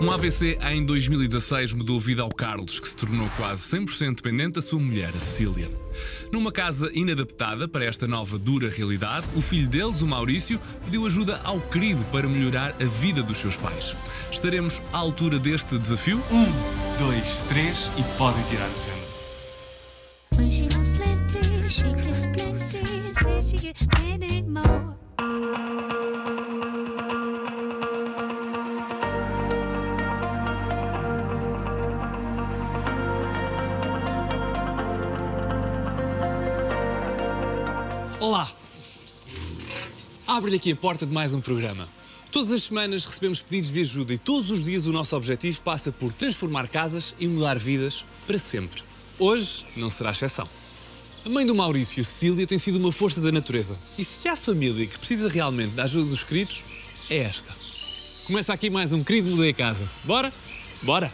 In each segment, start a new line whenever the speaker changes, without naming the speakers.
Um AVC em 2016 mudou a vida ao Carlos, que se tornou quase 100% dependente da sua mulher, a Cecília. Numa casa inadaptada para esta nova dura realidade, o filho deles, o Maurício, pediu ajuda ao querido para melhorar a vida dos seus pais. Estaremos à altura deste desafio?
Um, dois, três e podem tirar o género.
Abre-lhe aqui a porta de mais um programa. Todas as semanas recebemos pedidos de ajuda e todos os dias o nosso objetivo passa por transformar casas e mudar vidas para sempre. Hoje não será exceção. A mãe do Maurício, a Cecília, tem sido uma força da natureza. E se há família que precisa realmente da ajuda dos queridos, é esta. Começa aqui mais um querido Mudei a Casa. Bora? Bora!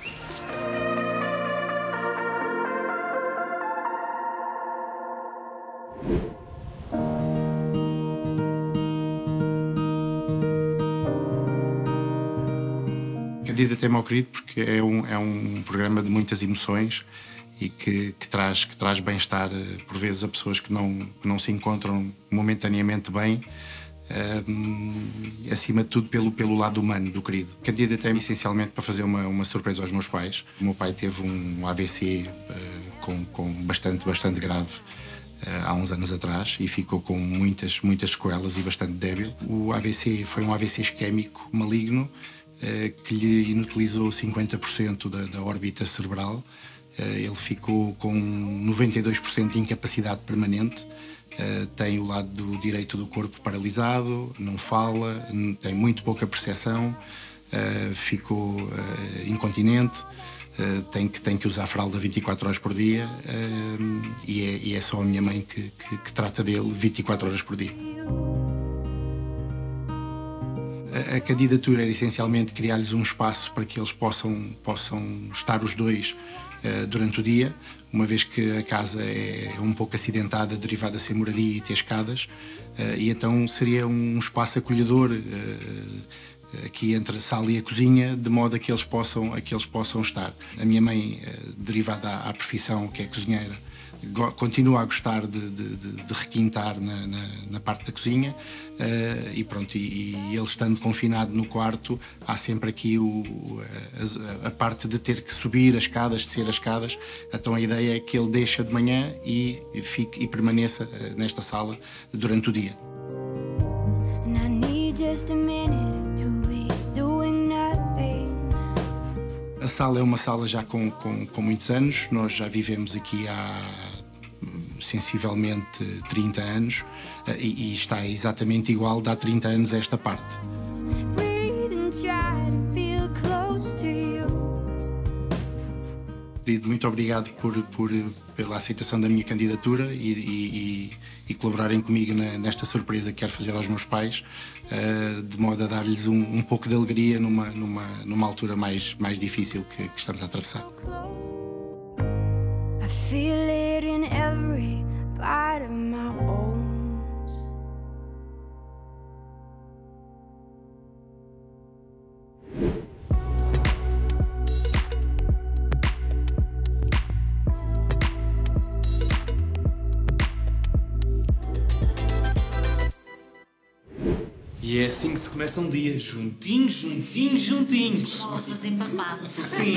Candidatei-me ao querido porque é um, é um programa de muitas emoções e que, que traz, que traz bem-estar, eh, por vezes, a pessoas que não, que não se encontram momentaneamente bem, eh, acima de tudo pelo, pelo lado humano do querido. Candidatei-me essencialmente para fazer uma, uma surpresa aos meus pais. O meu pai teve um AVC eh, com, com bastante, bastante grave eh, há uns anos atrás e ficou com muitas, muitas sequelas e bastante débil. O AVC foi um AVC isquémico maligno que lhe inutilizou 50% da, da órbita cerebral. Eh, Ele ficou com 92% de incapacidade permanente. Eh, Tem o lado do direito do corpo paralisado, não fala, tem muito pouca percepção, eh, ficou eh, incontinente. Uh, tem, que, tem que usar fralda 24 horas por dia uh, e, é, e é só a minha mãe que, que- que trata dele 24 horas por dia. A, candidatura era essencialmente criar-lhes um espaço para que eles possam, possam estar os dois uh, durante o dia, uma vez que a casa é um pouco acidentada, derivada a ser moradia e ter escadas, uh, e então seria um espaço acolhedor. uh, aqui entre a sala e a cozinha, de modo a que eles possam, a que eles possam estar. A minha mãe, eh, derivada à, à profissão, que é cozinheira, continua a gostar de, de- de- requintar na, na- na parte da cozinha eh, e pronto, e, e ele estando confinado no quarto, há sempre aqui o- a, a parte de ter que subir as escadas, descer as escadas, então a ideia é que ele deixa de manhã e, fique, e permaneça eh, nesta sala durante o dia.
A
sala é uma sala já com, com, com muitos anos, nós já vivemos aqui há sensivelmente 30 anos eh, e, e está exatamente igual de há 30 anos a esta parte. Querido, muito obrigado por, por, pela aceitação da minha candidatura e, e- e- colaborarem comigo na- nesta surpresa que quero fazer aos meus pais, eh, de modo a dar-lhes um, um pouco de alegria numa, numa, numa altura mais, mais difícil que- que estamos a atravessar.
I feel it in
bottom. I assim que se começa um dia, juntinhos, juntinhos, juntinhos.
Ovos empapados.
Sim.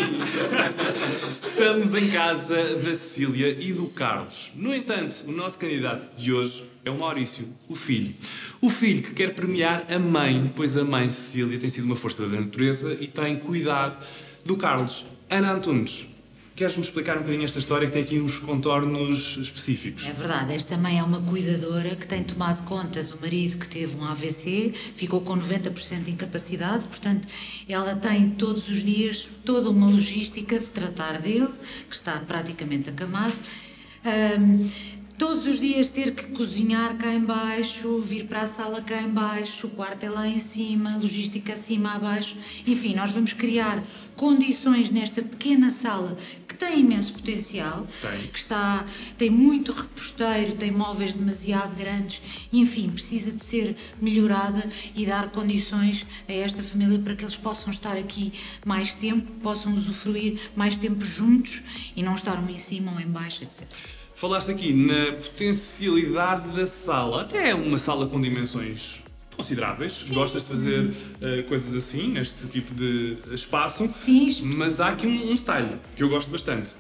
Estamos em casa da Cecília e do Carlos. No entanto, o nosso candidato de hoje é o Maurício, o filho. O filho que quer premiar a mãe, pois a mãe Cecília tem sido uma força da natureza e tem cuidado do Carlos. Ana Antunes, queres-me explicar um bocadinho esta história que tem aqui uns contornos específicos?
É verdade, esta mãe é uma cuidadora que tem tomado conta do marido que teve um AVC, ficou com 90% de incapacidade, portanto, ela tem todos os dias toda uma logística de tratar dele, que está praticamente acamado. Ahm, todos os dias ter que cozinhar cá em baixo, vir para a sala cá em baixo, o quarto é lá em cima, logística acima abaixo. Enfim, nós vamos criar condições nesta pequena sala que tem imenso potencial,
Tem.
que está tem muito reposteiro, tem móveis demasiado grandes, enfim, precisa de ser melhorada e dar condições a esta família para que eles possam estar aqui mais tempo, possam usufruir mais tempo juntos e não estar um em cima ou em baixo, etc.
Falaste aqui na potencialidade da sala, até é uma sala com dimensões consideráveis. Gostas de fazer eh, coisas assim, neste tipo de espaço.
Sim,
Mas há aqui um, um detalhe que eu gosto bastante,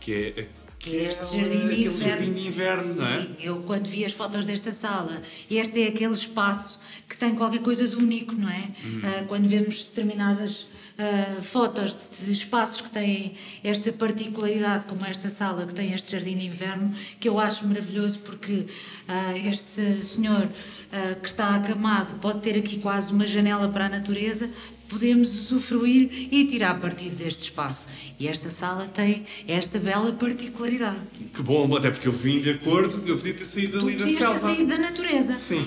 que é
Que é este jardim de inverno.
jardim de inverno, não é?
Sim, eu quando vi as fotos desta sala, este é aquele espaço que tem qualquer coisa de único, não é?
Uhum.
Ah, quando vemos determinadas ah, fotos de, de espaços que têm esta particularidade, como esta sala que tem este jardim de inverno, que eu acho maravilhoso porque ah, este senhor ah, que está acamado pode ter aqui quase uma janela para a natureza, podemos usufruir e tirar partido deste espaço. E esta sala tem esta bela particularidade.
Que bom, até porque eu vim de acordo, eu podia ter saído
Tu
ali da
podias ter
selva.
saído da natureza.
Sim.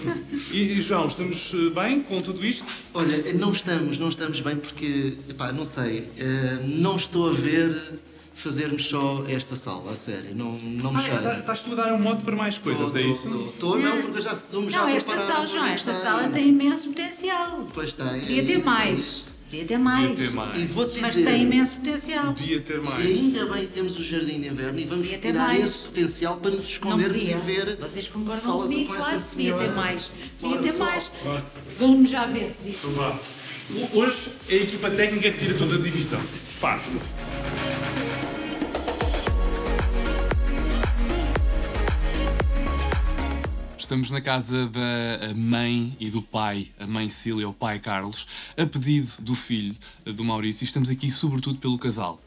E, e, João, estamos eh, bem com tudo isto?
Olha, não estamos, não estamos bem porque, epá, não sei, eh, não estou a ver fazermos só esta sala, a sério, não, não me
Ah,
cheira.
tá- estás tu a dar um mote para mais coisas, é isso?
Estou, não, porque eu já estou-me já
Não, esta sala, João, esta sala tem imenso potencial.
Pois tem.
Podia
é
ter
isso, é
mais. Podia ter mais.
Podia ter mais.
E vou-te dizer...
Mas tem imenso potencial.
Podia ter
E
mais.
ainda bem que temos o jardim de inverno e vamos
Podia ter
tirar
mais.
esse potencial para nos escondermos
podia.
e ver.
Vocês concordam comigo?
com
Claro,
essa
podia ter mais. Podia ter mais. Vamos já ver. podia.
Então vá. Hoje é a equipa técnica que tira toda a divisão. Pá.
Estamos na casa da mãe e do pai, a mãe Cília, o pai Carlos, a pedido do filho eh, do Maurício. E estamos aqui sobretudo pelo casal.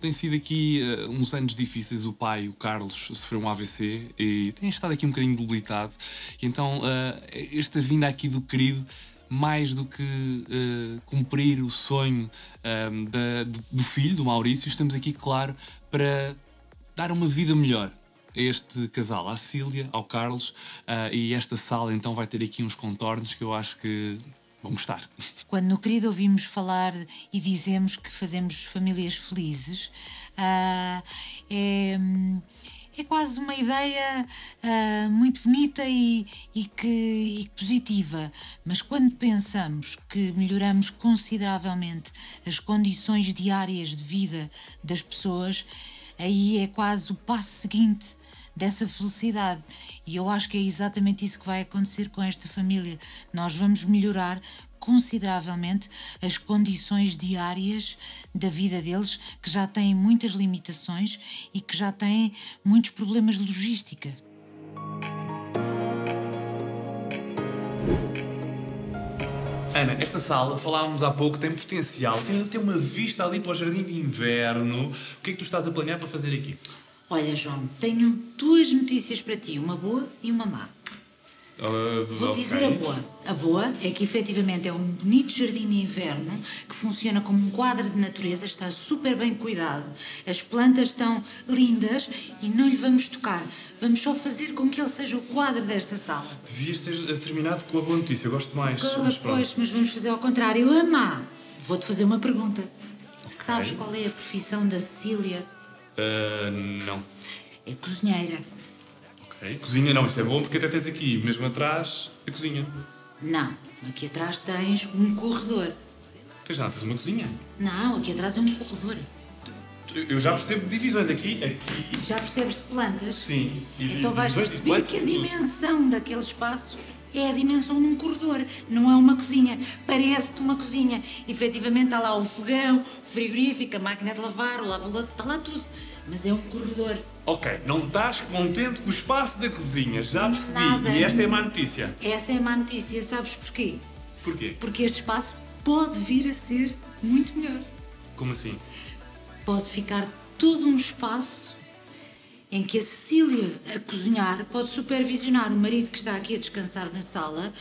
Tem sido aqui eh, uns anos difíceis. O pai, o Carlos, sofreu um AVC e tem estado aqui um bocadinho debilitado. E então, eh, esta vinda aqui do querido, mais do que eh, cumprir o sonho eh, da- do filho, do Maurício, estamos aqui, claro, para dar uma vida melhor a este casal, à Cília, ao Carlos, ah, e esta sala então vai ter aqui uns contornos que eu acho que vão gostar.
Quando no querido ouvimos falar e dizemos que fazemos famílias felizes, ah, é, é quase uma ideia ah, muito bonita e, e que, e positiva. Mas quando pensamos que melhoramos consideravelmente as condições diárias de vida das pessoas, aí é quase o passo seguinte dessa felicidade. E eu acho que é exatamente isso que vai acontecer com esta família. Nós vamos melhorar consideravelmente as condições diárias da vida deles, que já têm muitas limitações e que já têm muitos problemas de logística.
Ana, esta sala, falávamos há pouco, tem potencial, tem, tem uma vista ali para o jardim de inverno. O que é que tu estás a planear para fazer aqui?
Olha, João, tenho duas notícias para ti, uma boa e uma má.
Uh,
Vou dizer a boa. A boa é que efetivamente é um bonito jardim de inverno que funciona como um quadro de natureza, está super bem cuidado, as plantas estão lindas e não lhe vamos tocar. Vamos só fazer com que ele seja o quadro desta sala.
Devias ter eh, terminado com a boa notícia, eu gosto mais.
Ah,
mas
pois, mas vamos fazer ao contrário. Amá, vou-te fazer uma pergunta. Sabes qual é a profissão da Cecília?
Uh, não.
É cozinheira.
Ok. Cozinha não, isso é bom porque até tens aqui, mesmo atrás, a cozinha.
Não, aqui atrás tens um corredor.
Tens nada, tens uma cozinha.
Não, aqui atrás é um corredor.
Eu- já percebo divisões aqui, aqui,
Já percebes de plantas?
sim. E
Então vais perceber que a dimensão daquele espaço é a dimensão de um corredor, não é uma cozinha. Parece-te uma cozinha. Efetivamente está lá o fogão, o frigorífico, a máquina de lavar, o lava-louça, está lá tudo. Mas é um corredor.
Ok, não estás contente com o espaço da cozinha, já percebi.
Nada.
E esta é a má notícia.
Essa é a má notícia, sabes porquê?
Porquê?
Porque este espaço pode vir a ser muito melhor.
Como assim?
Pode ficar todo um espaço em que a Cecília, a cozinhar, pode supervisionar o marido que está aqui a descansar na sala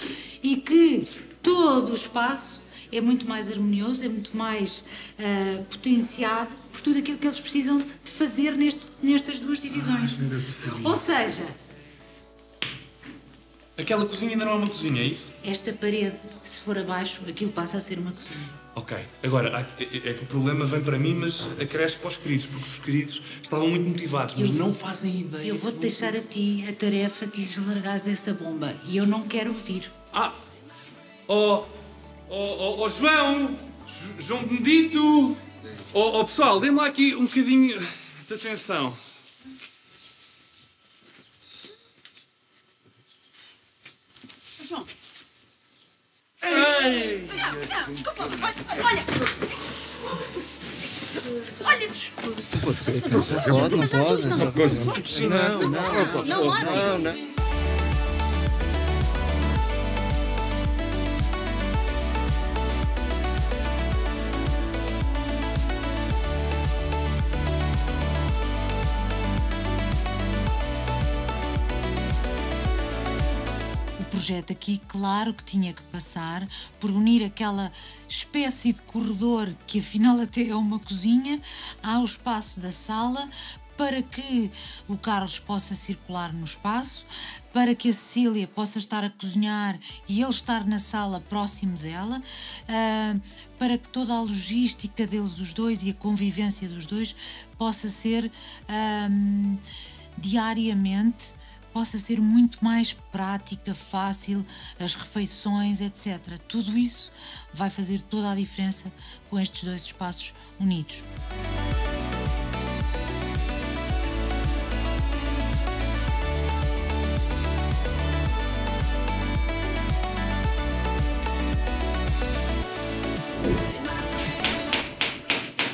e que todo o espaço é muito mais harmonioso, é muito mais ah, potenciado por tudo aquilo que eles precisam de fazer nestes- nestas duas divisões. Ou seja,
Aquela cozinha ainda não é uma cozinha, é isso?
Esta parede, se for abaixo, aquilo passa a ser uma cozinha.
Ok. Agora, é, é que o problema vem para mim, mas acresce para os queridos, porque os queridos estavam muito motivados, mas não fazem ideia.
Eu vou-te deixar a ti a tarefa de lhes largares essa bomba e eu não quero ouvir.
Ah! Oh, oh, oh, oh João! Jo- João Benedito! Oh, oh pessoal, dê-me lá aqui um bocadinho de atenção.
João,
Pode, não pode. Não, não.
não ótimo.
O projeto aqui, claro que tinha que passar por unir aquela espécie de corredor, que afinal até é uma cozinha, ao espaço da sala, para que o Carlos possa circular no espaço, para que a Cecília possa estar a cozinhar e ele estar na sala próximo dela, ah, para que toda a logística deles, os dois, e a convivência dos dois possa ser ah, diariamente possa ser muito mais prática, fácil, as refeições, etc. Tudo isso vai fazer toda a diferença com estes dois espaços unidos.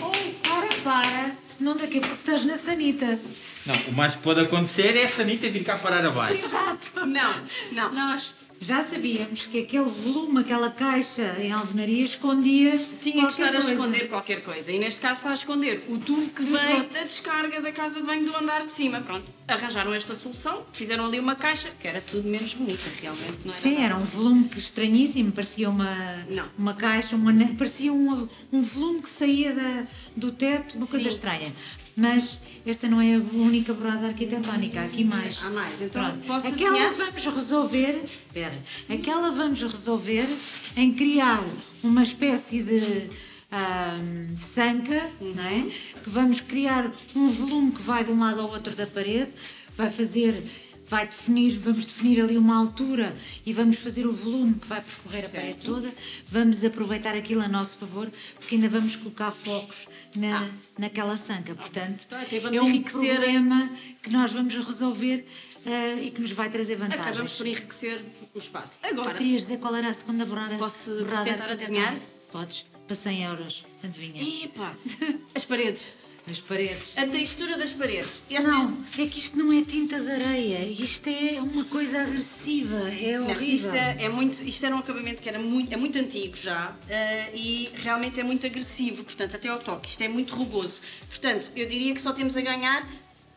Oh, para, para, senão daqui a pouco estás na sanita.
Não, o mais que pode acontecer é a Sanita vir cá parar abaixo.
Exato.
Não, não.
Nós já sabíamos que aquele volume, aquela caixa em alvenaria escondia.
Tinha que estar a
coisa.
esconder qualquer coisa. E neste caso está a esconder o tubo que vem da descarga da casa de banho do andar de cima. Pronto, arranjaram esta solução, fizeram ali uma caixa que era tudo menos bonita, realmente, não era?
Sim,
nada.
era um volume que estranhíssimo, parecia uma,
Não.
uma caixa, uma, parecia um, um volume que saía da, do teto, uma coisa
Sim.
estranha. Mas esta não é a única borrada arquitetónica, há aqui mais.
Há mais, então
Pronto.
posso
Aquela vamos resolver, espera, aquela vamos resolver em criar uma espécie de ahm, sanca, não é? Que vamos criar um volume que vai de um lado ao outro da parede, vai fazer, vai definir, vamos definir ali uma altura e vamos fazer o volume que vai percorrer a parede toda. Vamos aproveitar aquilo a nosso favor, porque ainda vamos colocar focos na, naquela sanca. Portanto,
até vamos
é um
enriquecer-
problema que nós vamos resolver ah, e que nos vai trazer vantagens.
Acabamos por enriquecer o espaço.
Tu
Agora,
querias dizer qual era a segunda borrada?
Posso
borrada
tentar adivinhar?
Podes, para 100 euros. Adivinha.
epá, as paredes.
As paredes.
A textura das paredes. Esta
Não, é que isto não é tinta de areia. Isto é uma coisa agressiva. É
Não,
horrível.
isto, é, é muito, isto era um acabamento que era muito, é muito antigo já eh, e realmente é muito agressivo, portanto, até ao toque. Isto é muito rugoso. Portanto, eu diria que só temos a ganhar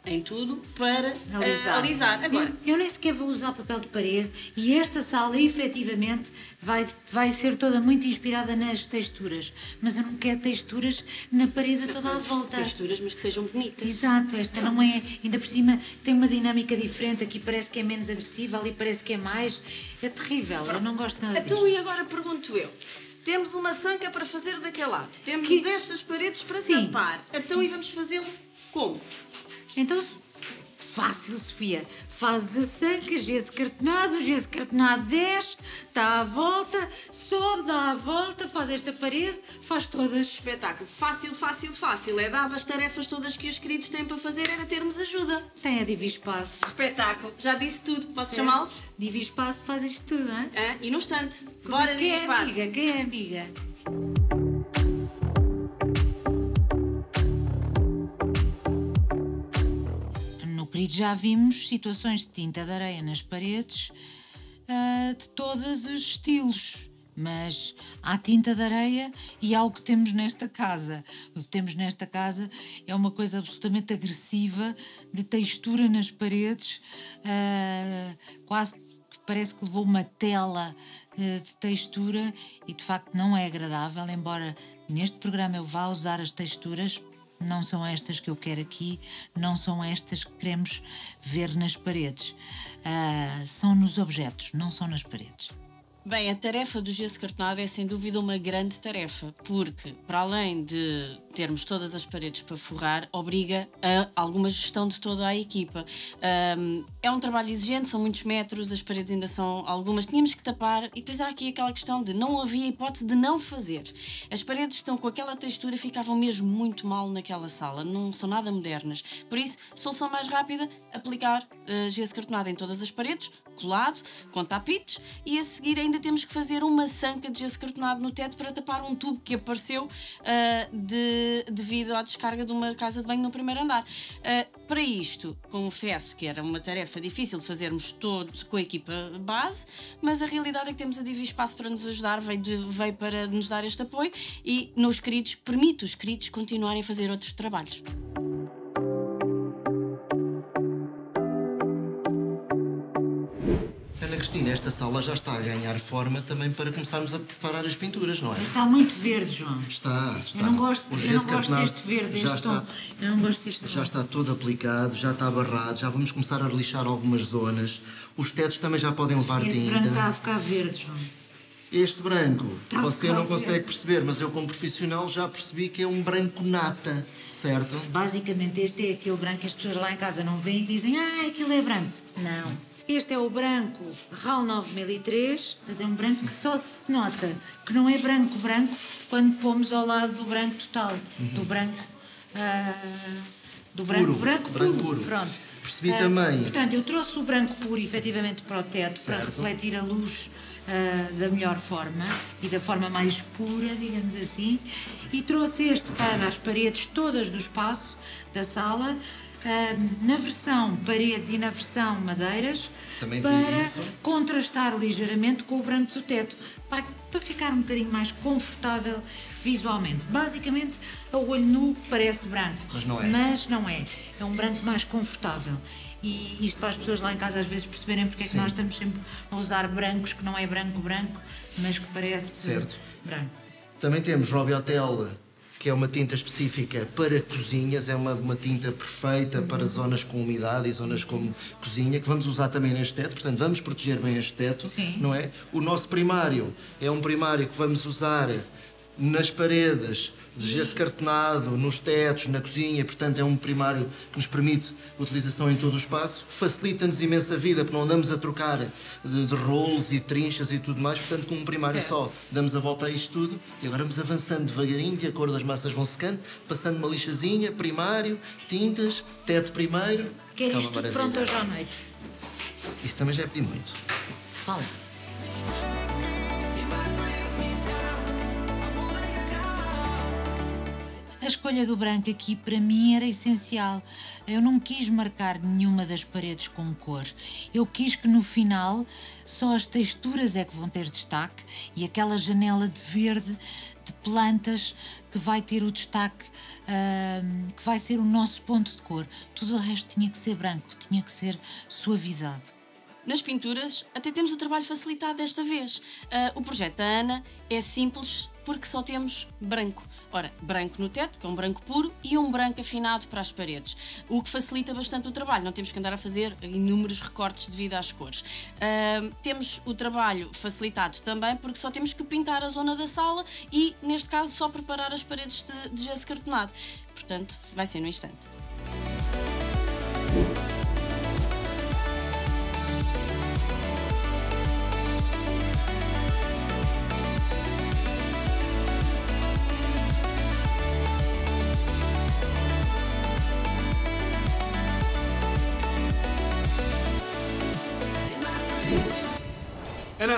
em tudo para eh,
Alisar.
alisar. Agora,
Eu, eu nem sequer vou usar papel de parede e esta sala, efetivamente, vai, vai ser toda muito inspirada nas texturas. Mas eu não quero texturas na parede toda a volta.
texturas, mas que sejam bonitas.
Exato, esta não é. Ainda por cima tem uma dinâmica diferente. Aqui parece que é menos agressiva, ali parece que é mais. É terrível, eu não gosto nada disto.
Então, e agora pergunto eu. Temos uma sanca para fazer daquele lado. Temos
Que-
estas paredes para
Sim,
tapar. Então, e vamos fazê-lo como?
Então, fácil, Sofia. Fazes a sanca, gesso cartonado, gesso cartonado desce, dá a volta, sobe, dá a volta, faz esta parede, faz todas.
Espetáculo. Fácil, fácil, fácil. É dado as tarefas todas que os queridos têm para fazer, era termos ajuda.
Tem a Divi Espaço.
Espetáculo. Já disse tudo. Posso chamá-los?
Divi Espaço faz isto tudo, hein?
Hã? E no instante. Bora,
Quem é
espaço.
amiga? Quem é amiga? Querido já vimos situações de tinta de areia nas paredes ah, de todos os estilos. Mas há tinta de areia e há o que temos nesta casa. O que temos nesta casa é uma coisa absolutamente agressiva, de textura nas paredes, ah, quase que parece que levou uma tela eh, de textura e de facto não é agradável, embora neste programa eu vá usar as texturas não são estas que eu quero aqui, não são estas que queremos ver nas paredes. Ah, são nos objetos, não são nas paredes.
Bem, a tarefa do gesso cartonado é sem dúvida uma grande tarefa, porque para além de termos todas as paredes para forrar, obriga a alguma gestão de toda a equipa. Ahm, é um trabalho exigente, são muitos metros, as paredes ainda são algumas, tínhamos que tapar, e depois há aqui aquela questão de não havia hipótese de não fazer. As paredes estão com aquela textura, ficavam mesmo muito mal naquela sala, não são nada modernas. Por isso, solução mais rápida, aplicar eh, gesso cartonado em todas as paredes, colado, com tapetes, e a seguir ainda temos que fazer uma sanca de gesso cartonado no teto para tapar um tubo que apareceu ah, de- devido à descarga de uma casa de banho no primeiro andar. Ah, para isto, confesso que era uma tarefa difícil de fazermos todos com a equipa base, mas a realidade é que temos a Divi Espaço para nos ajudar, veio, de- veio para nos dar este apoio e nos queridos, permite os queridos continuarem a fazer outros trabalhos.
Cristina, esta sala já está a ganhar forma também para começarmos a preparar as pinturas, não é?
Está muito verde, João.
Está, está.
Eu não gosto, eu não gosto deste verde,
já
deste tom.
está,
Eu não gosto deste tom.
já está todo aplicado, já está barrado, já vamos começar a relixar algumas zonas. Os tetos também já podem levar
Esse
tinta.
branco está a ficar verde, João.
Este branco,
Está
você não consegue
verde.
perceber, mas eu como profissional já percebi que é um branco nata, certo?
Basicamente, este é aquele branco que as pessoas lá em casa não veem e dizem ah, aquilo é branco. Não. Este é o branco RAL 9003, mas é um branco que só se nota que não é branco branco quando pomos ao lado do branco total, do branco ah, do branco
Puro,
branco,
branco
puro.
puro.
Pronto.
Percebi
Ah,
também.
Portanto, eu trouxe o branco puro efetivamente para o teto para
Certo.
refletir a luz ah, da melhor forma e da forma mais pura, digamos assim, e trouxe este para as paredes todas do espaço da sala. Na versão paredes e na versão madeiras
Também
para contrastar ligeiramente com o branco do teto para, para ficar um bocadinho mais confortável visualmente. Basicamente, a olho nu parece branco,
Mas não é.
mas não é. É um branco mais confortável. E isto para as pessoas lá em casa às vezes perceberem porque é que
Sim.
nós estamos sempre a usar brancos que não é branco branco, mas que parece
Certo.
branco.
Também temos Robbie Hotel, que é uma tinta específica para cozinhas, é uma, uma tinta perfeita para zonas com umidade e zonas como cozinha, que vamos usar também neste teto, portanto vamos proteger bem este teto,
Sim.
não é? O nosso primário é um primário que vamos usar nas paredes, de gesso cartonado, nos tetos, na cozinha, portanto é um primário que nos permite utilização em todo o espaço, facilita-nos imensa vida, porque não andamos a trocar de, de rolos e trinchas e tudo mais, portanto com um primário
Certo.
só damos a volta a isto tudo e agora vamos avançando devagarinho, de acordo as massas vão secando, passando uma lixazinha, primário, tintas, teto primeiro.
Quer
É
tudo
maravilha.
pronto hoje à noite?
Isso também já é pedir muito.
Fala. A escolha do branco aqui para mim era essencial. Eu não quis marcar nenhuma das paredes com cor. Eu quis que no final só as texturas é que vão ter destaque e aquela janela de verde de plantas que vai ter o destaque, ahm, que vai ser o nosso ponto de cor. Tudo o resto tinha que ser branco, tinha que ser suavizado.
Nas pinturas, até temos o trabalho facilitado desta vez. Ah, o projeto da Ana é simples porque só temos branco. Ora, branco no teto, que é um branco puro, e um branco afinado para as paredes. O que facilita bastante o trabalho, não temos que andar a fazer inúmeros recortes devido às cores. Ah, temos o trabalho facilitado também porque só temos que pintar a zona da sala e, neste caso, só preparar as paredes de, de gesso cartonado. Portanto, vai ser no instante.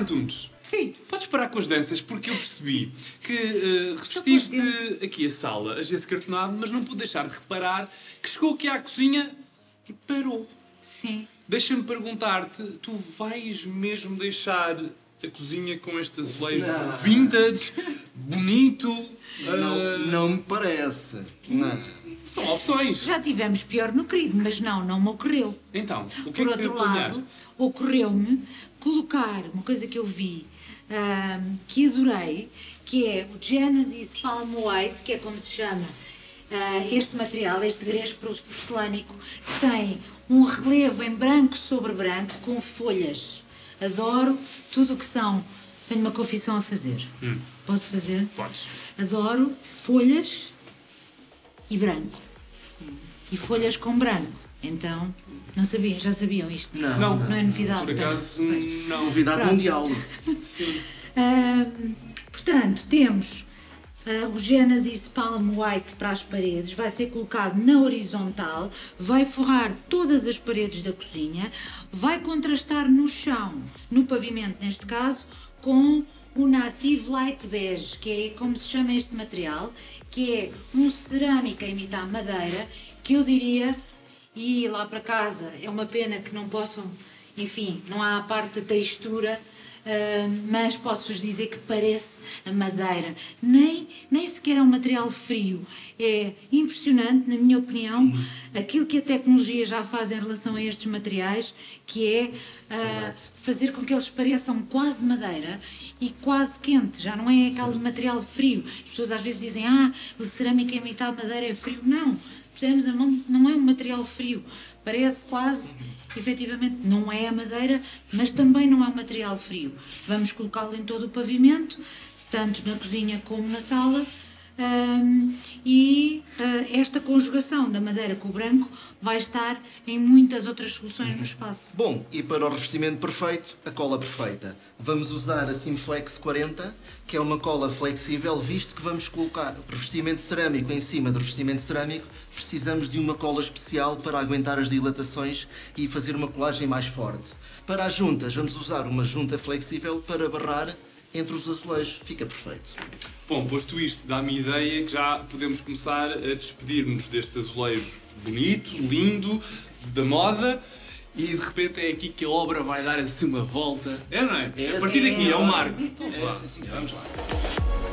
Antunes,
Sim.
podes parar com as danças porque eu percebi que eh, revestiste aqui a sala a gesso cartonado, mas não pude deixar de reparar que chegou aqui à cozinha e parou.
Sim.
Deixa-me perguntar-te, tu vais mesmo deixar a cozinha com este azulejo vintage, bonito?
Não,
ah,
não me parece. Não.
São opções.
Já tivemos pior no querido, mas não, não me ocorreu.
Então, o que
Por
é que
outro lado, ocorreu-me colocar uma coisa que eu vi que adorei, que é o Genesis Palm White, que é como se chama ah, este material, este por- porcelânico, que tem um relevo em branco sobre branco com folhas. Adoro tudo o que são. Tenho uma confissão a fazer. Posso fazer?
Podes.
Adoro folhas e branco. E folhas com branco. Então, não sabiam, já sabiam isto?
Não,
Não.
Não é novidade.
Por acaso, não.
Novidade
Pronto.
mundial.
Sim.
Ahm, portanto, temos ah, o Genesis Palm White para as paredes, vai ser colocado na horizontal, vai forrar todas as paredes da cozinha, vai contrastar no chão, no pavimento neste caso, com o Native Light Beige, que é como se chama este material, que é um cerâmica a imitar madeira, que eu diria, e lá para casa é uma pena que não possam, enfim, não há a parte da textura, mas posso-vos dizer que parece a madeira. Nem, nem sequer é um material frio. É impressionante, na minha opinião, aquilo que a tecnologia já faz em relação a estes materiais, que é ah, fazer com que eles pareçam quase madeira e quase quente. Já não é aquele material frio. As pessoas às vezes dizem, ah, o cerâmica imitar madeira é frio. Não, mão não é um material frio. Parece quase, efetivamente, não é a madeira, mas também não é um material frio. Vamos colocá-lo em todo o pavimento, tanto na cozinha como na sala. Ahm, e ah, esta conjugação da madeira com o branco vai estar em muitas outras soluções no espaço.
Bom, e para o revestimento perfeito, a cola perfeita. Vamos usar a Simflex 40, que é uma cola flexível, visto que vamos colocar revestimento cerâmico em cima de revestimento cerâmico, precisamos de uma cola especial para aguentar as dilatações e fazer uma colagem mais forte. Para as juntas, vamos usar uma junta flexível para barrar entre os azulejos. Fica perfeito.
Bom, posto isto, dá-me a ideia que já podemos começar a despedir-nos deste azulejo bonito, lindo, da moda. E de repente é aqui que a obra vai dar assim uma volta. É, não é?
É,
a partir
sim,
daqui é o marco. Então,
É,
vá,
sim, senhor.
vamos lá.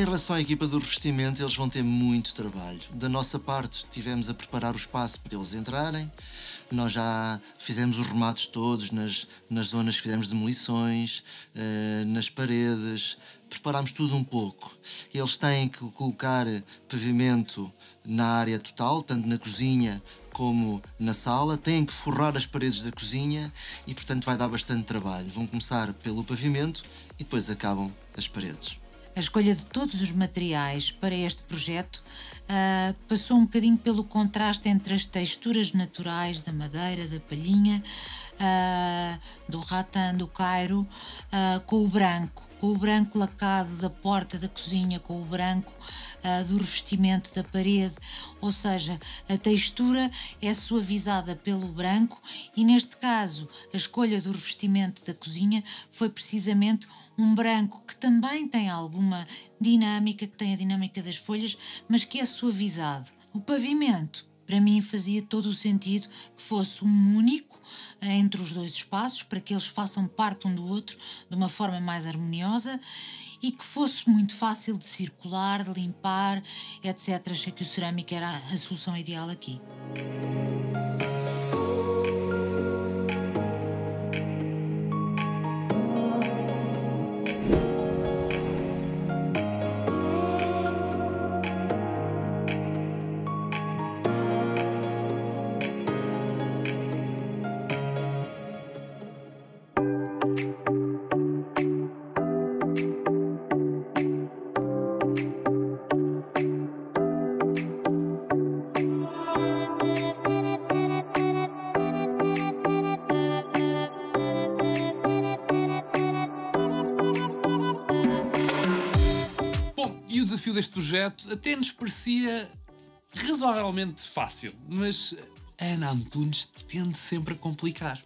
Em relação à equipa do revestimento, eles vão ter muito trabalho. Da nossa parte, tivemos a preparar o espaço para eles entrarem. Nós já fizemos os remates todos nas, nas zonas que fizemos demolições, eh, nas paredes. Preparámos tudo um pouco. Eles têm que colocar pavimento na área total, tanto na cozinha como na sala. Têm que forrar as paredes da cozinha e, portanto, vai dar bastante trabalho. Vão começar pelo pavimento e depois acabam as paredes.
A escolha de todos os materiais para este projeto ah, passou um bocadinho pelo contraste entre as texturas naturais da madeira, da palhinha, ah, do ratã, do cairo, ah, com o branco, com o branco lacado da porta da cozinha, com o branco ah, do revestimento da parede, ou seja, a textura é suavizada pelo branco e neste caso a escolha do revestimento da cozinha foi precisamente um branco que também tem alguma dinâmica, que tem a dinâmica das folhas, mas que é suavizado. O pavimento, para mim, fazia todo o sentido que fosse um único eh, entre os dois espaços, para que eles façam parte um do outro de uma forma mais harmoniosa e que fosse muito fácil de circular, de limpar, etc. Achei que o cerâmico era a solução ideal aqui.
Deste projeto até nos parecia razoavelmente fácil, mas a Ana Antunes tende sempre a complicar.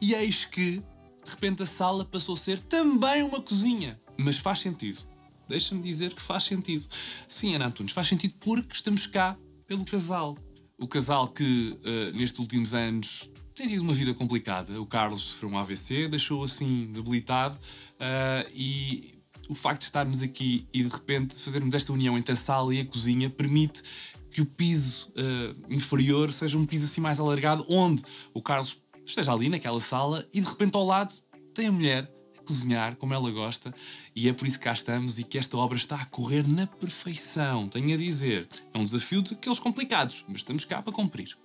E eis que, de repente, a sala passou a ser também uma cozinha. Mas faz sentido. Deixa-me dizer que faz sentido. Sim, Ana Antunes, faz sentido porque estamos cá pelo casal. O casal que, eh, nestes últimos anos, tem tido uma vida complicada. O Carlos sofreu um AVC, deixou assim debilitado eh, e o facto de estarmos aqui e de repente fazermos esta união entre a sala e a cozinha permite que o piso eh, inferior seja um piso assim mais alargado, onde o Carlos esteja ali naquela sala e de repente ao lado
tem a mulher a cozinhar como ela gosta e é por isso que cá estamos e que esta obra está a correr na perfeição. Tenho a dizer, é um desafio daqueles complicados, mas estamos cá para cumprir.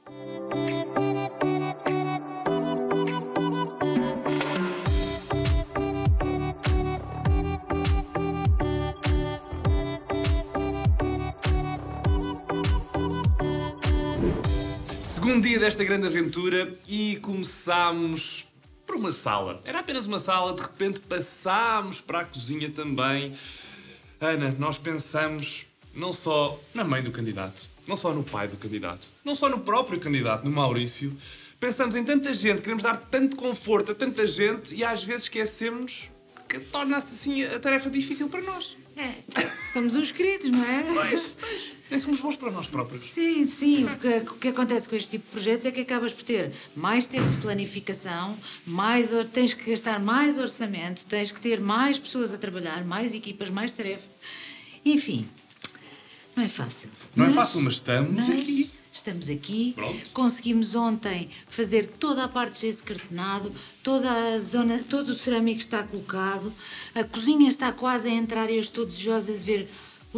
Segundo dia desta grande aventura e começámos por uma sala. Era apenas uma sala, de repente passámos para a cozinha também. Ana, nós pensamos não só na mãe do candidato, não só no pai do candidato, não só no próprio candidato, no Maurício. Pensamos em tanta gente, queremos dar tanto conforto a tanta gente e às vezes esquecemos que torna-se assim a tarefa difícil para nós.
É, somos uns queridos, não é?
Pois, pois, somos bons para nós próprios.
Sim, sim. O que, o que acontece com este tipo de projetos é que acabas por ter mais tempo de planificação, mais, tens que gastar mais orçamento, tens que ter mais pessoas a trabalhar, mais equipas, mais tarefas. Enfim, não é fácil.
Não é fácil, mas estamos aqui.
Estamos aqui.
Pronto.
Conseguimos ontem fazer toda a parte de gesso cartonado, toda a zona, todo o cerâmico está colocado, a cozinha está quase a entrar e eu estou desejosa de ver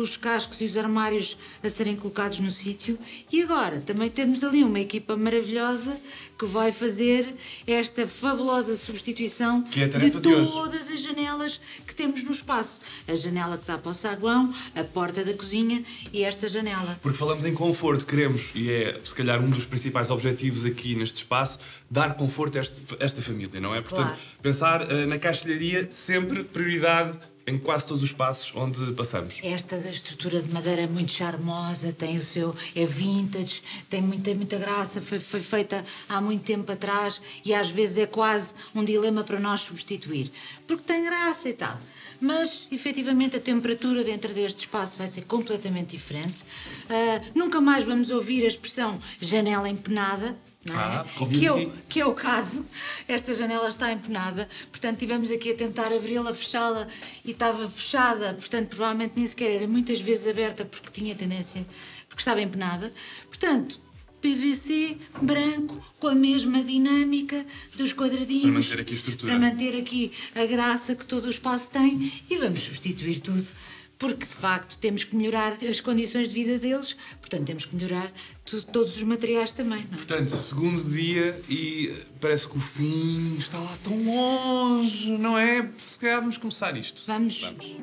os cascos e os armários a serem colocados no sítio. E agora também temos ali uma equipa maravilhosa que vai fazer esta fabulosa substituição
é a de
todas as janelas que temos no espaço. A janela que dá para o saguão, a porta da cozinha e esta janela.
Porque falamos em conforto, queremos, e é se calhar um dos principais objetivos aqui neste espaço, dar conforto a este- esta família, não é? Portanto,
Claro.
pensar eh, na caixilharia sempre prioridade em quase todos os espaços onde passamos.
Esta da estrutura de madeira é muito charmosa, tem o seu. é vintage, tem muita, muita graça, foi, foi feita há muito tempo atrás e às vezes é quase um dilema para nós substituir. Porque tem graça e tal. Mas, efetivamente, a temperatura dentro deste espaço vai ser completamente diferente. Ah, nunca mais vamos ouvir a expressão janela empenada, é?
Ah,
que, é
aqui.
que é o caso. Esta janela está empenada, portanto, tivemos aqui a tentar abri-la, fechá-la e estava fechada, portanto, provavelmente nem sequer era muitas vezes aberta porque tinha tendência, porque estava empenada. Portanto, PVC branco com a mesma dinâmica dos quadradinhos.
Para manter aqui a estrutura.
Para manter aqui a graça que todo o espaço tem e vamos substituir tudo. Porque de facto temos que melhorar as condições de vida deles, portanto temos que melhorar todos os materiais também, não é?
Portanto, segundo dia e eh, parece que o fim está lá tão longe, não é? Se calhar vamos começar isto.
Vamos.
Vamos.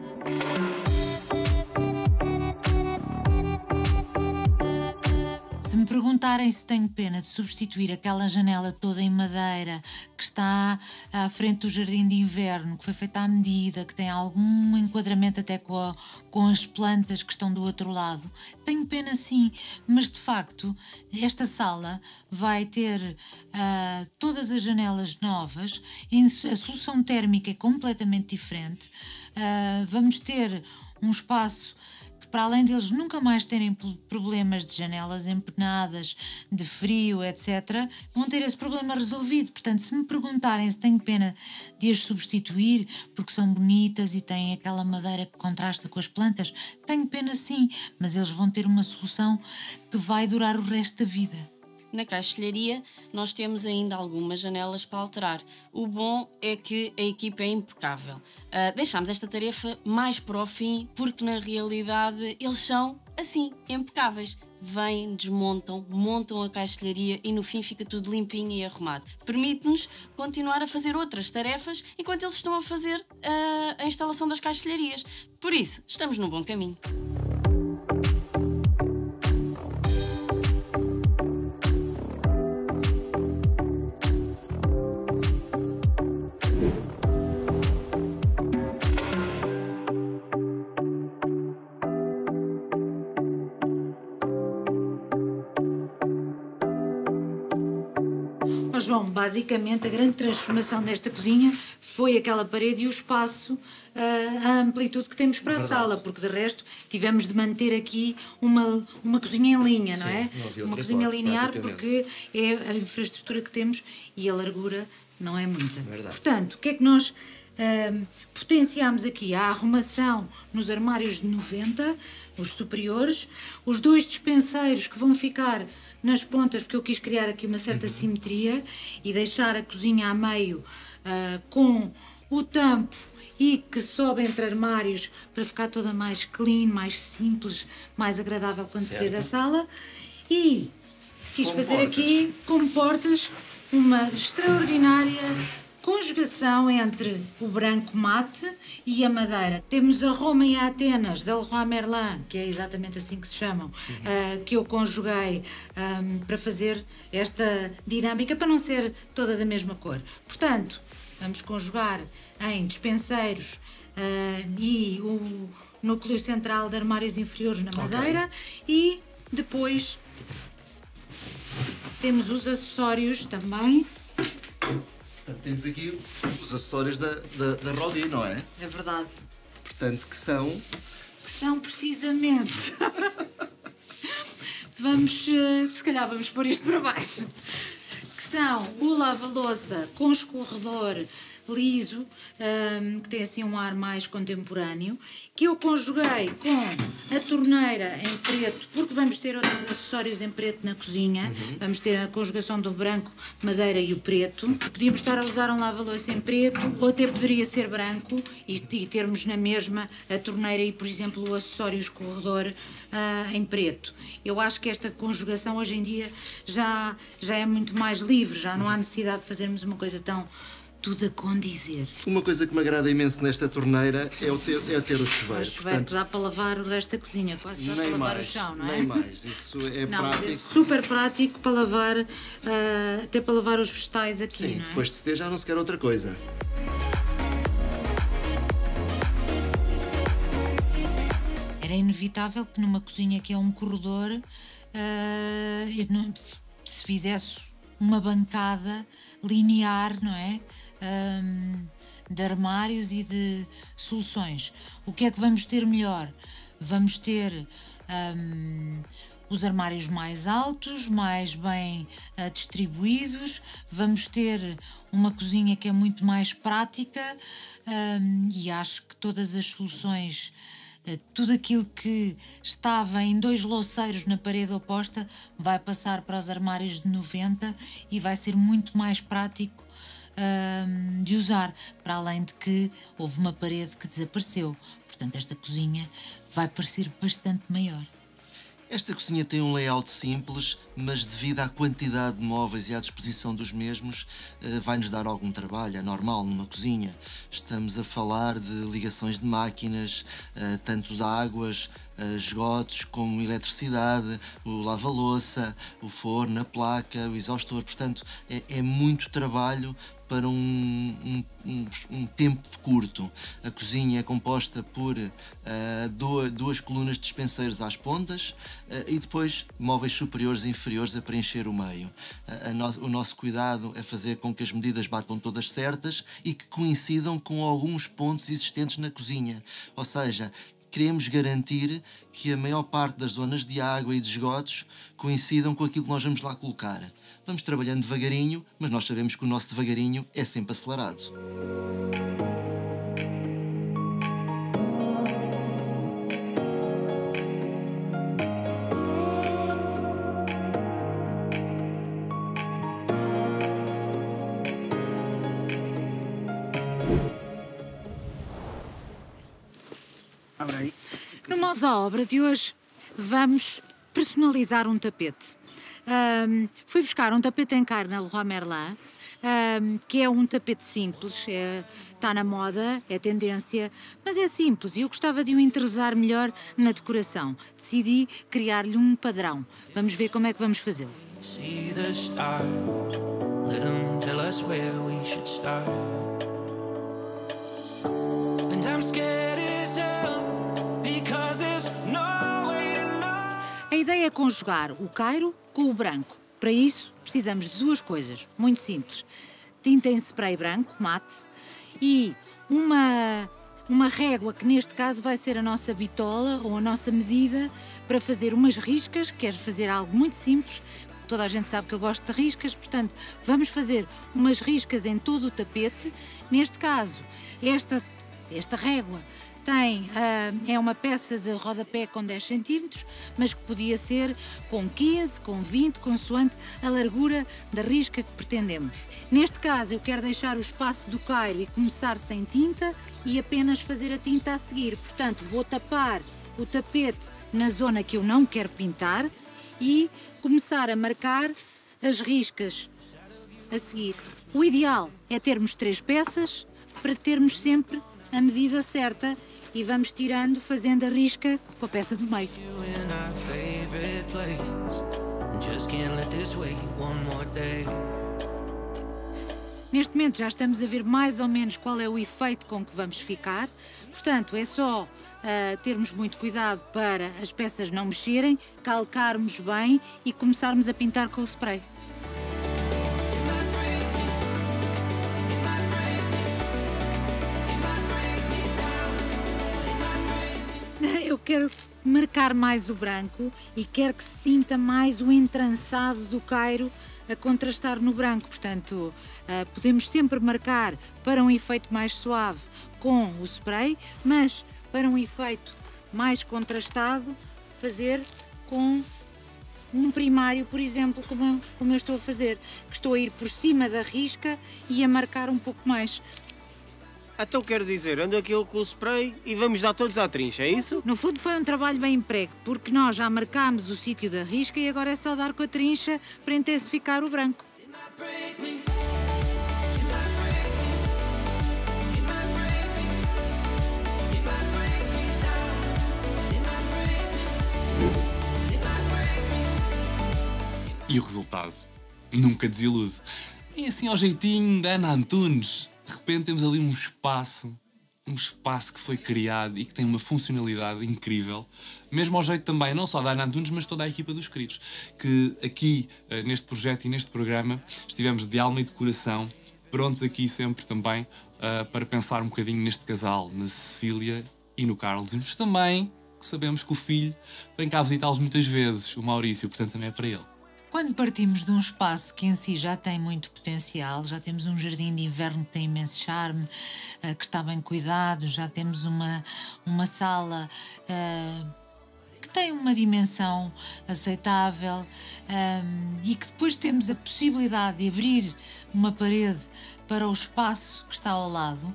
Se me perguntarem se tenho pena de substituir aquela janela toda em madeira que está à frente do jardim de inverno, que foi feita à medida, que tem algum enquadramento até com, a- com as plantas que estão do outro lado, tenho pena sim, mas de facto esta sala vai ter ah, todas as janelas novas, a solução térmica é completamente diferente, ah, vamos ter um espaço para além deles nunca mais terem problemas de janelas empenadas, de frio, etc., vão ter esse problema resolvido. Portanto, se me perguntarem se tenho pena de as substituir porque são bonitas e têm aquela madeira que contrasta com as plantas, tenho pena sim, mas eles vão ter uma solução que vai durar o resto da vida.
Na caixilharia, nós temos ainda algumas janelas para alterar. O bom é que a equipa é impecável. Ah, deixámos esta tarefa mais para o fim, porque na realidade eles são assim, impecáveis. Vêm, desmontam, montam a caixilharia e no fim fica tudo limpinho e arrumado. Permite-nos continuar a fazer outras tarefas enquanto eles estão a fazer ah, a instalação das caixilharias. Por isso, estamos no bom caminho.
João, basicamente a grande transformação desta cozinha foi aquela parede e o espaço, ah, a amplitude que temos para a sala, porque de resto tivemos de manter aqui uma, uma cozinha em linha, não é?
não
Uma cozinha
hipótese,
linear, porque é a infraestrutura que temos e a largura não é muita.
Verdade.
Portanto, o que é que nós ah, potenciamos aqui? A arrumação nos armários de 90, os superiores, os dois dispenseiros que vão ficar nas pontas, porque eu quis criar aqui uma certa simetria e deixar a cozinha a meio ah, com o tampo e que sobe entre armários para ficar toda mais clean, mais simples, mais agradável quando se vê da sala. E quis
Com
fazer
portas.
aqui, como portas, uma extraordinária conjugação entre o branco mate e a madeira. Temos a Roma e a Atenas, da Leroy Merlin, que é exatamente assim que se chamam, ah, que eu conjuguei ahm, para fazer esta dinâmica, para não ser toda da mesma cor. Portanto, vamos conjugar em dispenseiros ah, e o núcleo central de armários inferiores na madeira e depois temos os acessórios também.
Portanto, temos aqui os acessórios da, da, da Rodi, não é?
É verdade.
Portanto, que são.
que são precisamente. vamos, eh, se calhar vamos pôr isto para baixo. Que são o lava-louça com escorredor liso, ahm, que tem assim um ar mais contemporâneo, que eu conjuguei com a torneira em preto, porque vamos ter outros acessórios em preto na cozinha. Vamos ter a conjugação do branco, madeira e o preto. Podíamos estar a usar um lava-louça em preto, ou até poderia ser branco e, e termos na mesma a torneira e, por exemplo, o acessório escorredor ah, em preto. Eu acho que esta conjugação hoje em dia já, já é muito mais livre, já não há necessidade de fazermos uma coisa tão tudo a condizer.
Uma coisa que me agrada imenso nesta torneira é, o ter, é ter o chuveiro.
Os chuveiros dá para lavar o resto da cozinha, quase dá para
nem
lavar
mais,
o chão, não é?
nem mais. Isso é
Não, mas é
prático.
super prático para lavar, ah, até para lavar os vegetais aqui,
Sim,
não é?
depois de se ter já não se quer outra coisa.
Era inevitável que numa cozinha que é um corredor, eu não- se fizesse uma bancada linear, não é? De armários e de soluções. O que é que vamos ter melhor? Vamos ter os armários mais altos, mais bem ah, distribuídos, vamos ter uma cozinha que é muito mais prática ahm, e acho que todas as soluções eh, tudo aquilo que estava em dois louceiros na parede oposta vai passar para os armários de 90 e vai ser muito mais prático ahm, de usar, para além de que houve uma parede que desapareceu. Portanto, esta cozinha vai parecer bastante maior.
Esta cozinha tem um layout simples, mas devido à quantidade de móveis e à disposição dos mesmos, eh, vai-nos dar algum trabalho, é normal numa cozinha. Estamos a falar de ligações de máquinas, eh, tanto de águas, esgotos, como eletricidade, o lava-louça, o forno, a placa, o exaustor. Portanto, é, é muito trabalho para um, um- um- tempo curto. A cozinha é composta por ah, duas, duas colunas de dispenseiros às pontas ah, e depois móveis superiores e inferiores a preencher o meio. A no- o nosso cuidado é fazer com que as medidas batam todas certas e que coincidam com alguns pontos existentes na cozinha. Ou seja, queremos garantir que a maior parte das zonas de água e de esgotos coincidam com aquilo que nós vamos lá colocar. Vamos trabalhando devagarinho, mas nós sabemos que o nosso devagarinho é sempre acelerado.
Mãos à Obra de hoje, vamos personalizar um tapete. Ahm, fui buscar um tapete em carne na Leroy Merlin, ahm, que é um tapete simples, está na moda, é tendência, mas é simples e eu gostava de o interessar melhor na decoração. Decidi criar-lhe um padrão. Vamos ver como é que vamos fazê-lo.
see the
ideia é conjugar o cairo com o branco. Para isso, precisamos de duas coisas muito simples: tinta em spray branco, mate, e uma, uma régua, que neste caso vai ser a nossa bitola ou a nossa medida para fazer umas riscas. Quero fazer algo muito simples. Toda a gente sabe que eu gosto de riscas, portanto, vamos fazer umas riscas em todo o tapete. Neste caso, esta, esta régua tem, ah, é uma peça de rodapé com 10 centímetros, mas que podia ser com 15, com 20, consoante a largura da risca que pretendemos. Neste caso, eu quero deixar o espaço do cairo e começar sem tinta e apenas fazer a tinta a seguir. Portanto, vou tapar o tapete na zona que eu não quero pintar e começar a marcar as riscas a seguir. O ideal é termos três peças para termos sempre a medida certa e vamos tirando, fazendo a risca com a peça do meio. Neste momento já estamos a ver mais ou menos qual é o efeito com que vamos ficar. Portanto, é só ah, termos muito cuidado para as peças não mexerem, calcarmos bem e começarmos a pintar com o spray. Eu quero marcar mais o branco e quero que se sinta mais o entrançado do cairo a contrastar no branco. Portanto, ah, podemos sempre marcar para um efeito mais suave com o spray, mas para um efeito mais contrastado, fazer com um primário, por exemplo, como eu, como eu estou a fazer, que estou a ir por cima da risca e a marcar um pouco mais.
Então quer dizer, ando aquilo com o spray e vamos dar todos à trincha, é isso?
No fundo foi um trabalho bem emprego, porque nós já marcámos o sítio da risca e agora é só dar com a trincha para intensificar o branco.
E o resultado? Nunca desilude. E assim ao jeitinho da Ana Antunes, de repente temos ali um espaço, um espaço que foi criado e que tem uma funcionalidade incrível, mesmo ao jeito também, não só da Ana Antunes, mas toda a equipa dos queridos, que aqui, eh, neste projeto e neste programa, estivemos de alma e de coração, prontos aqui sempre também eh, para pensar um bocadinho neste casal, na Cecília e no Carlos, mas também sabemos que o filho vem cá visitá-los muitas vezes, o Maurício, portanto também é para ele.
Quando partimos de um espaço que em si já tem muito potencial, já temos um jardim de inverno que tem imenso charme, eh, que está bem cuidado, já temos uma, uma sala eh, que tem uma dimensão aceitável ehm, e que depois temos a possibilidade de abrir uma parede para o espaço que está ao lado,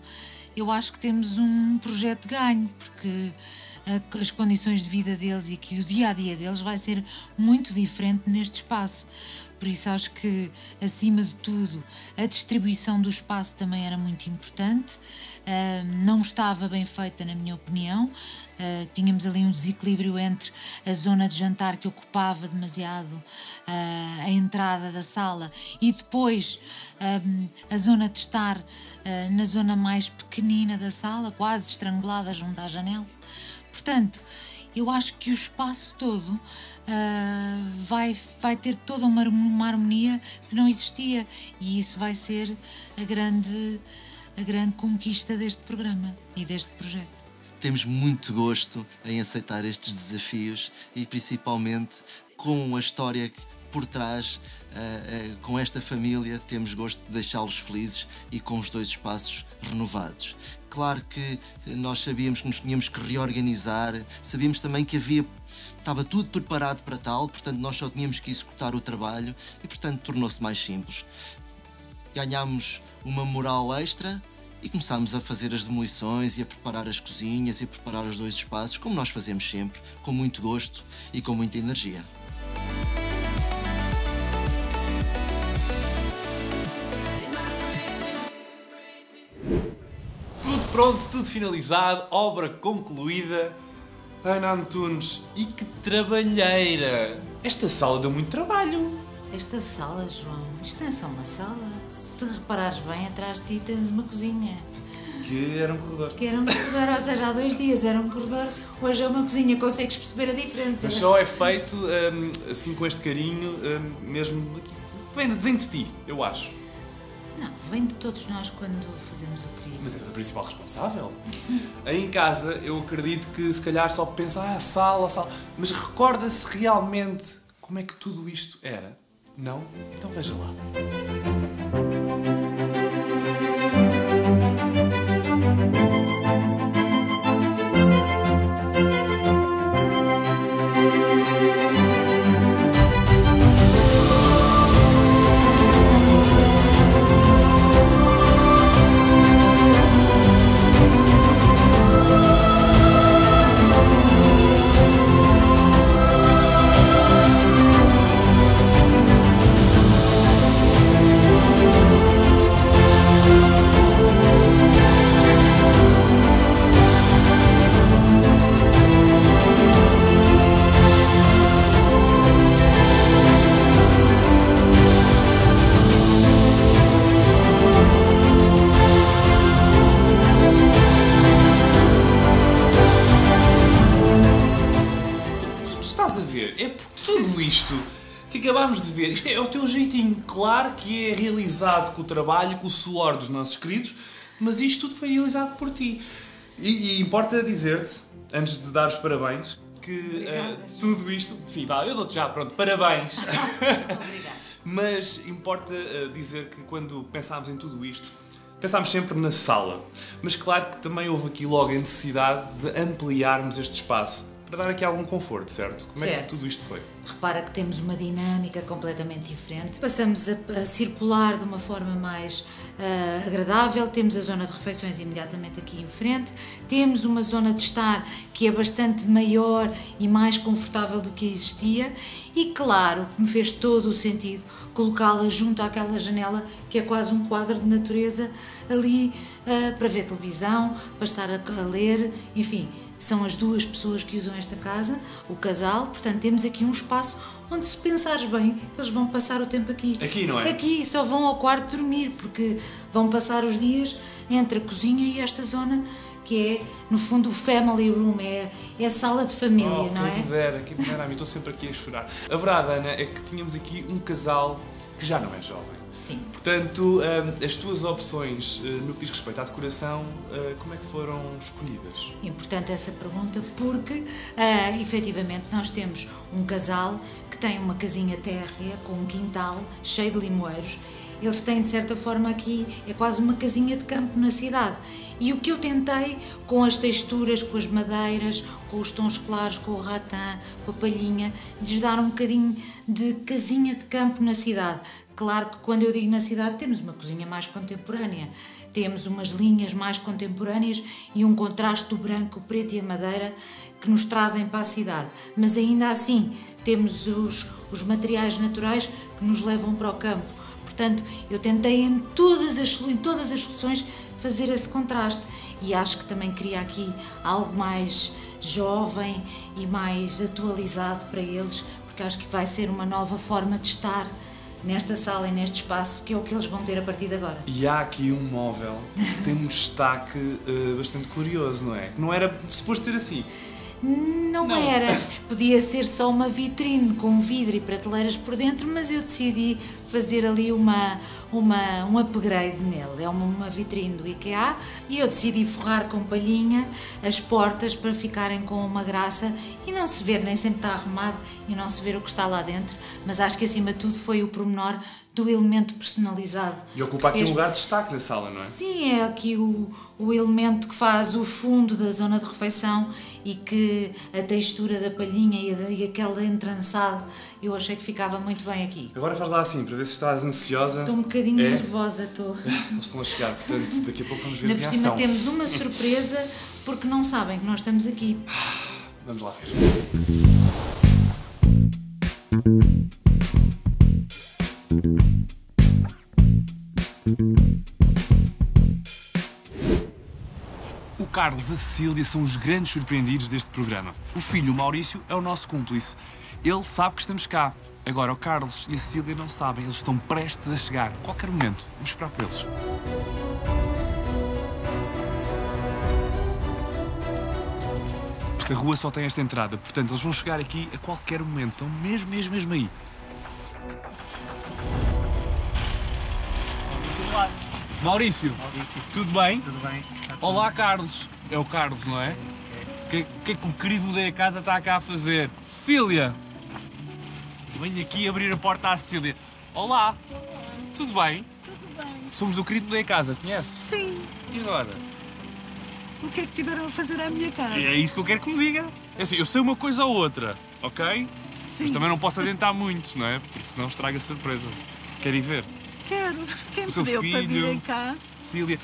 eu acho que temos um projeto de ganho, porque as condições de vida deles e que o dia a dia deles vai ser muito diferente neste espaço. Por isso acho que, acima de tudo, a distribuição do espaço também era muito importante. Ah, não estava bem feita, na minha opinião. Ah, tínhamos ali um desequilíbrio entre a zona de jantar que ocupava demasiado ah, a entrada da sala e depois a zona de estar na zona mais pequenina da sala, quase estrangulada junto à janela. Portanto, eu acho que o espaço todo ah, vai, vai ter toda uma, uma harmonia que não existia e isso vai ser a grande, a grande conquista deste programa e deste projeto.
Temos muito gosto em aceitar estes desafios e principalmente com a história que- por trás, ah, ah, com esta família, temos gosto de deixá-los felizes e com os dois espaços renovados. Claro que eh, nós sabíamos que nos tínhamos que reorganizar, sabíamos também que havia estava tudo preparado para tal, portanto nós só tínhamos que executar o trabalho e portanto tornou-se mais simples ganhámos uma moral extra e começámos a fazer as demolições e a preparar as cozinhas e a preparar os dois espaços, como nós fazemos sempre, com muito gosto e com muita energia.
Pronto, tudo finalizado, obra concluída. Ana Antunes, e que trabalheira! Esta sala deu muito trabalho.
Esta sala, João, isto não é só uma sala. Se reparares bem, atrás de ti tens uma cozinha.
Que era um corredor.
Que era um corredor, ou seja, há dois dias era um corredor, hoje é uma cozinha, consegues perceber a diferença.
Mas só é feito hum, assim com este carinho, hum, mesmo. aqui. Vem, vem de ti, eu acho.
Não, vem de todos nós quando fazemos o querido.
Mas és a principal responsável. Aí em casa eu acredito que se calhar só pensa, ah, sala, sala. Mas recorda-se realmente como é que tudo isto era? Não? Então veja lá. Ver, isto é, é o teu jeitinho. Claro que é realizado com o trabalho, com o suor dos nossos queridos, mas isto tudo foi realizado por ti. E, e importa dizer-te, antes de dar os parabéns, que eh, tudo isto. Sim, vá, eu dou-te já, pronto, parabéns. Mas importa eh, dizer que quando pensámos em tudo isto, pensámos sempre na sala. Mas claro que também houve aqui logo a necessidade de ampliarmos este espaço para dar aqui algum conforto, certo? Como é que
Certo.
tudo isto foi?
Repara que temos uma dinâmica completamente diferente. Passamos a, a circular de uma forma mais ah, agradável. Temos a zona de refeições imediatamente aqui em frente. Temos uma zona de estar que é bastante maior e mais confortável do que existia. E claro, que me fez todo o sentido colocá-la junto àquela janela que é quase um quadro de natureza ali ah, para ver televisão, para estar a, a ler, enfim. São as duas pessoas que usam esta casa, o casal, portanto temos aqui um espaço onde se pensares bem, eles vão passar o tempo aqui.
Aqui, não é?
Aqui, só vão ao quarto dormir, porque vão passar os dias entre a cozinha e esta zona que é, no fundo, o family room, é, é a sala de família,
Oh,
não é?
me dera, quem me dera estou sempre aqui a chorar. A verdade, Ana, é que tínhamos aqui um casal que já não é jovem.
Sim.
Portanto, hum, as tuas opções eh, no que diz respeito à decoração, eh, como é que foram escolhidas?
Importante essa pergunta porque, ah, efetivamente, nós temos um casal que tem uma casinha térrea com um quintal cheio de limoeiros. Eles têm, de certa forma, aqui, é quase uma casinha de campo na cidade. E o que eu tentei, com as texturas, com as madeiras, com os tons claros, com o ratã, com a palhinha, lhes dar um bocadinho de casinha de campo na cidade. Claro que quando eu digo na cidade, temos uma cozinha mais contemporânea. Temos umas linhas mais contemporâneas e um contraste do branco, o preto e a madeira que nos trazem para a cidade. Mas ainda assim, temos os, os materiais naturais que nos levam para o campo. Portanto, eu tentei em todas as, em todas as soluções fazer esse contraste e acho que também queria aqui algo mais jovem e mais atualizado para eles, porque acho que vai ser uma nova forma de estar nesta sala e neste espaço, que é o que eles vão ter a partir de agora.
E há aqui um móvel que tem um destaque eh, bastante curioso, não é? Não era suposto ser assim.
Não,
Não.
era. Podia ser só uma vitrine com vidro e prateleiras por dentro, mas eu decidi fazer ali uma, uma, um upgrade nele. É uma, uma vitrine do IKEA e eu decidi forrar com palhinha as portas para ficarem com uma graça e não se ver, nem sempre está arrumado e não se ver o que está lá dentro. Mas acho que acima de tudo foi o pormenor do elemento personalizado.
E ocupa aqui um
fez
lugar de destaque na sala, não é?
Sim, é aqui o, o elemento que faz o fundo da zona de refeição e que a textura da palhinha e, aquele entrançado eu achei que ficava muito bem aqui.
Agora faz lá assim, para ver se estás ansiosa.
Estou um bocadinho
É?
nervosa, estou.
Eles estão a chegar, portanto, daqui a pouco vamos ver
Ainda
a
por
reação.
cima temos uma surpresa porque não sabem que nós estamos aqui.
Vamos lá ver. Carlos e a Cecília são os grandes surpreendidos deste programa. O filho, o Maurício, é o nosso cúmplice. Ele sabe que estamos cá. Agora, o Carlos e a Cecília não sabem. Eles estão prestes a chegar. A qualquer momento. Vamos esperar por eles. Esta rua só tem esta entrada, portanto eles vão chegar aqui a qualquer momento. Estão mesmo, mesmo, mesmo aí. Maurício, tudo bem?
Tudo bem?
Olá, Carlos. É o Carlos, não é? O que, que é que o querido mudei a casa está cá a fazer? Cecília! Venho aqui abrir a porta à Cecília. Olá! Tudo bem?
Tudo bem.
Somos do querido mudei a casa, conhece?
Sim.
E agora?
O que é que tiveram a fazer à minha casa?
É isso que eu quero que me diga. É assim, eu sei uma coisa ou outra, ok?
Sim.
Mas também não posso adiantar muito, não é? Porque senão estraga a surpresa. Quer ir ver?
Quero. Quem
O
me
seu
deu para
filho.
virem cá?
Cecília.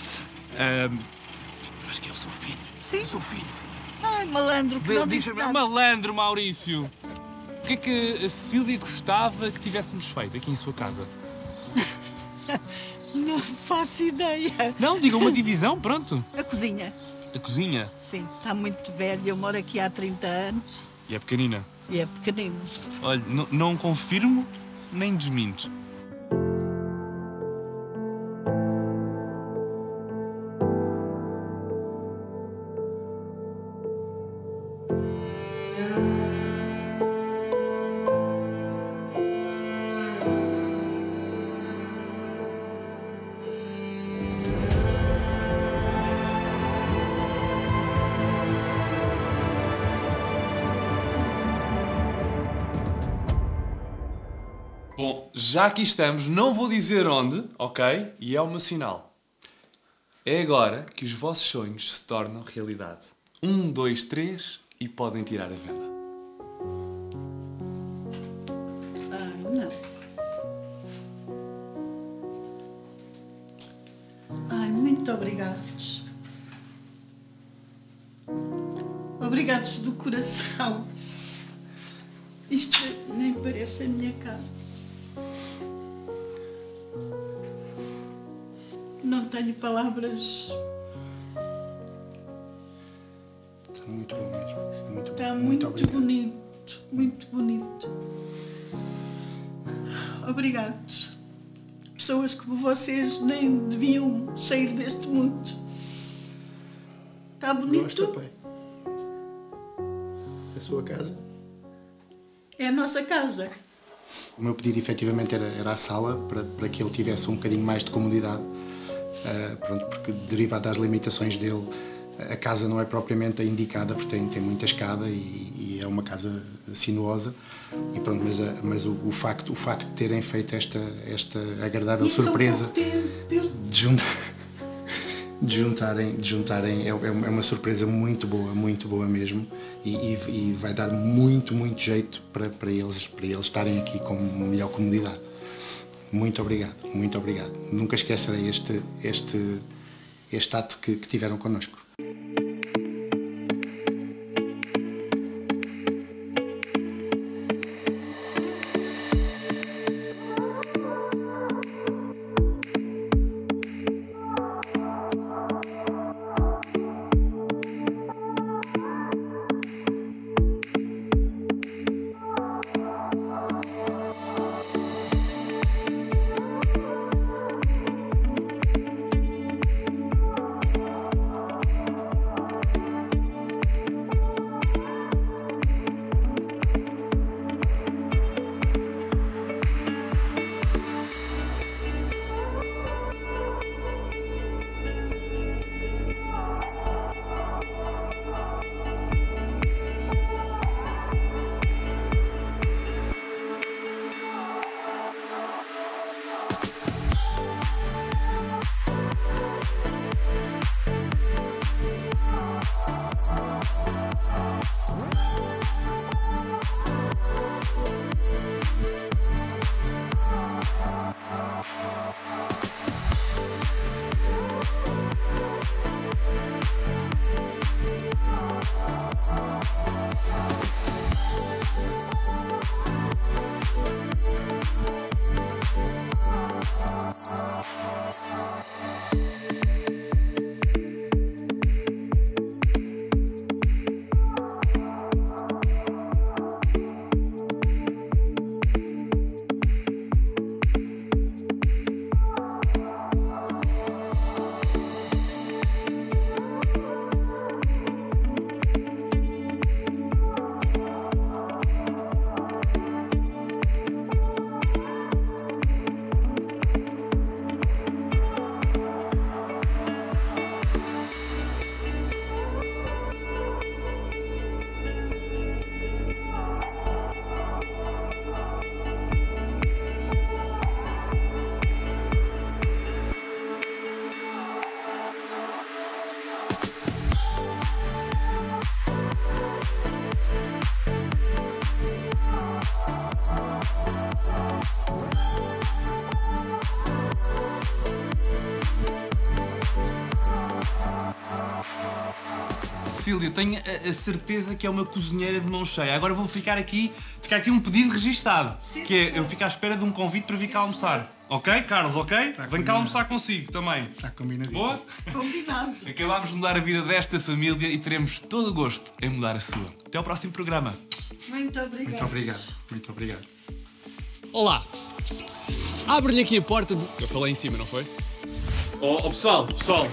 ahm, acho que é o seu filho.
Sim.
O seu filho, sim.
Ai, malandro, que
De-
não disse nada.
Malandro, Maurício. O que é que a Cecília gostava que tivéssemos feito aqui em sua casa?
Não faço ideia.
Não, diga uma divisão, pronto.
A cozinha.
A cozinha.
Sim, está muito velha. Eu moro aqui há 30 anos
E é pequenina.
e é pequenino.
Olha, não confirmo nem desminto. Já aqui estamos, não vou dizer onde, ok? E é o meu sinal. É agora que os vossos sonhos se tornam realidade. Um, dois, três e podem tirar a vela.
Ai, não. Ai, muito obrigados. Obrigados do coração. Isto nem parece a minha casa. Não tenho palavras.
Está muito bom mesmo. Está muito,
Está
bom.
muito,
obrigado.
bonito, muito bonito. Obrigados. Pessoas como vocês nem deviam sair deste mundo. Está bonito?
Gosta, pai? A sua casa?
É a nossa casa.
O meu pedido efetivamente era, era a sala para, para que ele tivesse um bocadinho mais de comodidade. Ah, pronto, porque derivado das limitações dele, a casa não é propriamente a indicada, porque tem, tem muita escada e, e é uma casa sinuosa. E pronto, mas, a- mas o, o facto, o facto de terem feito esta, esta agradável
E
surpresa de, jun- de juntarem, de juntarem é, é uma é uma surpresa muito boa, muito boa mesmo e, e- e vai dar muito, muito jeito para, para, eles, para eles estarem aqui com uma melhor comodidade. Muito obrigado, muito obrigado. Nunca esquecerei este, este, este ato que, que tiveram connosco.
Cília, tenho a, a certeza que é uma cozinheira de mão cheia. Agora vou ficar aqui, ficar aqui um pedido registado, que é eu fico à espera de um convite para vir cá almoçar. Ok, Carlos, ok? Vem cá
combinado.
almoçar consigo também.
Está combinadíssimo.
Boa?
Combinado.
Acabámos de mudar a vida desta família e teremos todo o gosto em mudar a sua. Até ao próximo programa.
Muito obrigado.
Muito obrigado, muito obrigado.
Olá! Abre-lhe aqui a porta do. Eu falei em cima, não foi?
Oh, oh, pessoal, pessoal.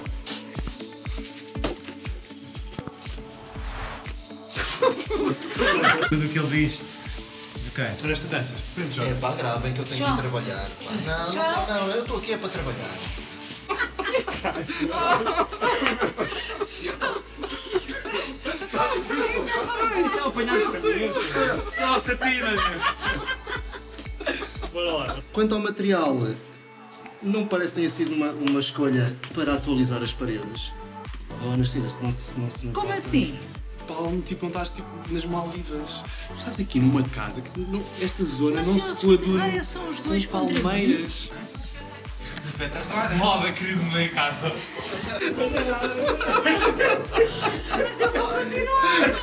Tudo o que ele diz. Ok.
Presta atenção.
É pá, gravem que eu tenho
João.
que ir trabalhar. pá. Não,
João.
não, não, eu estou aqui é para trabalhar.
Estão a satina, meu.
Quanto ao material, não parece que tenha sido uma, uma escolha para atualizar as paredes. Oh, Anastina, se não se não se
Como
nota-
assim?
Paulo, tipo, não estás tipo, nas Maldivas. Estás aqui numa casa que não- esta zona
Mas
não
se
coaduna
são os dois
com palmeiras.
Moda, querido, em casa.
Mas eu vou continuar.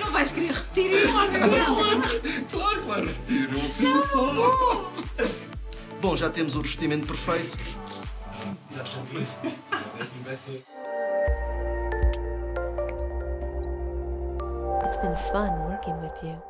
Não vais querer repetir isto? Não.
Claro que vai repetir, um filho só. Bom, já temos o revestimento perfeito.
It's been fun working with you.